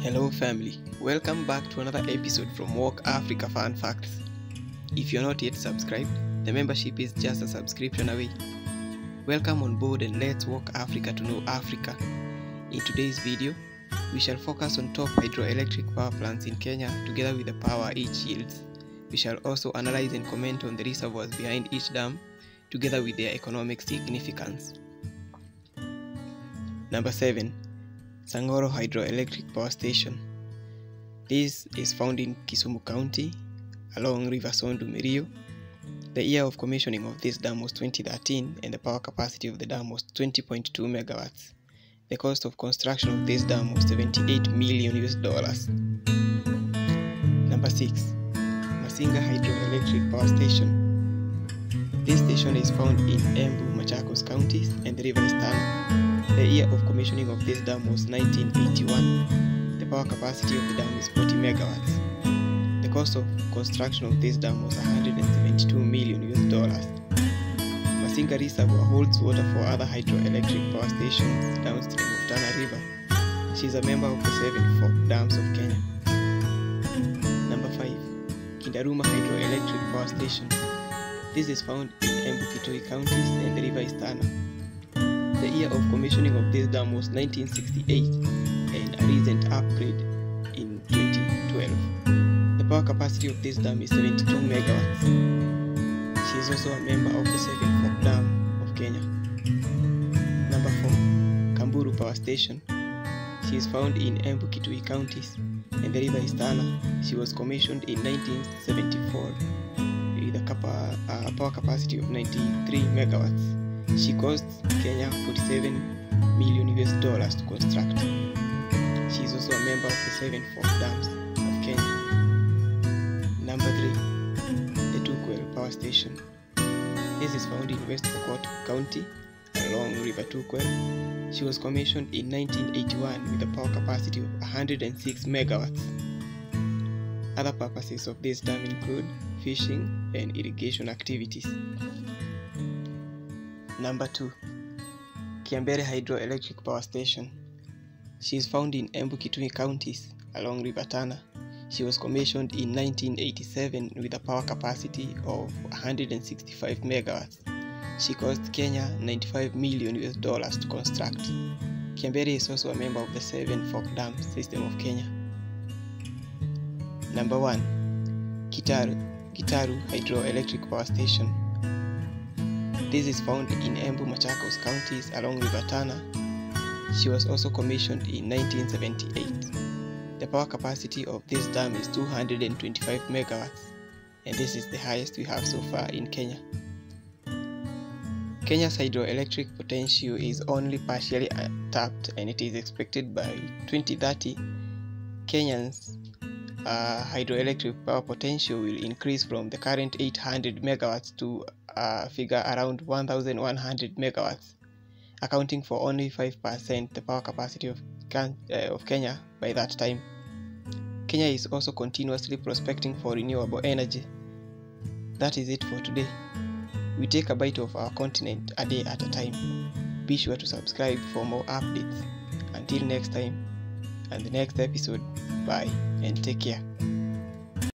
Hello, family. Welcome back to another episode from Walk Africa Fun Facts. If you're not yet subscribed, the membership is just a subscription away. Welcome on board and let's walk Africa to know Africa. In today's video, we shall focus on top hydroelectric power plants in Kenya together with the power each yields. We shall also analyze and comment on the reservoirs behind each dam together with their economic significance. Number 7. Sang'oro Hydroelectric Power Station. This is found in Kisumu County along River Sondu Mirio. The year of commissioning of this dam was 2013 and the power capacity of the dam was 20.2 megawatts. The cost of construction of this dam was 78 million US dollars. Number 6. Masinga Hydroelectric Power Station. This station is found in Embu, Machakos counties and the river is Tana. The year of commissioning of this dam was 1981. The power capacity of the dam is 40 megawatts. The cost of construction of this dam was 172 million US dollars. Masinga Reservoir holds water for other hydroelectric power stations downstream of Tana River. She is a member of the seven Fork dams of Kenya. Number 5. Kindaruma Hydroelectric Power Station. This is found in Embu Kitui counties and the river is Tana. The year of commissioning of this dam was 1968 and a recent upgrade in 2012. The power capacity of this dam is 72 megawatts. She is also a member of the second Fork Dam of Kenya. Number 4. Kamburu Power Station. She is found in Embu Kitui counties and the river is Tana. She was commissioned in 1974 with a uh, power capacity of 93 megawatts. She cost Kenya 47 million US dollars to construct. She is also a member of the Seven Fork Dams of Kenya. Number 3. The Turkwel Power Station. This is found in West Pokot County along River Turkwel. She was commissioned in 1981 with a power capacity of 106 megawatts. Other purposes of this dam include fishing and irrigation activities. Number 2. Kiambere Hydroelectric Power Station. She is found in Embu Kitui counties along River Tana. She was commissioned in 1987 with a power capacity of 165 megawatts. She cost Kenya 95 million US dollars to construct. Kiambere is also a member of the Seven Fork Dam system of Kenya. Number 1. Kitaru, Kitaru Hydroelectric Power Station. This is found in Embu, Machakos counties along River Tana. She was also commissioned in 1978. The power capacity of this dam is 225 megawatts, and this is the highest we have so far in Kenya. Kenya's hydroelectric potential is only partially tapped, and it is expected by 2030 Kenyans uh, hydroelectric power potential will increase from the current 800 megawatts to a figure around 1100 megawatts, accounting for only 5% the power capacity of, Can- uh, of Kenya by that time. Kenya is also continuously prospecting for renewable energy. That is it for today. We take a bite of our continent a day at a time. Be sure to subscribe for more updates. Until next time and the next episode, bye and take care.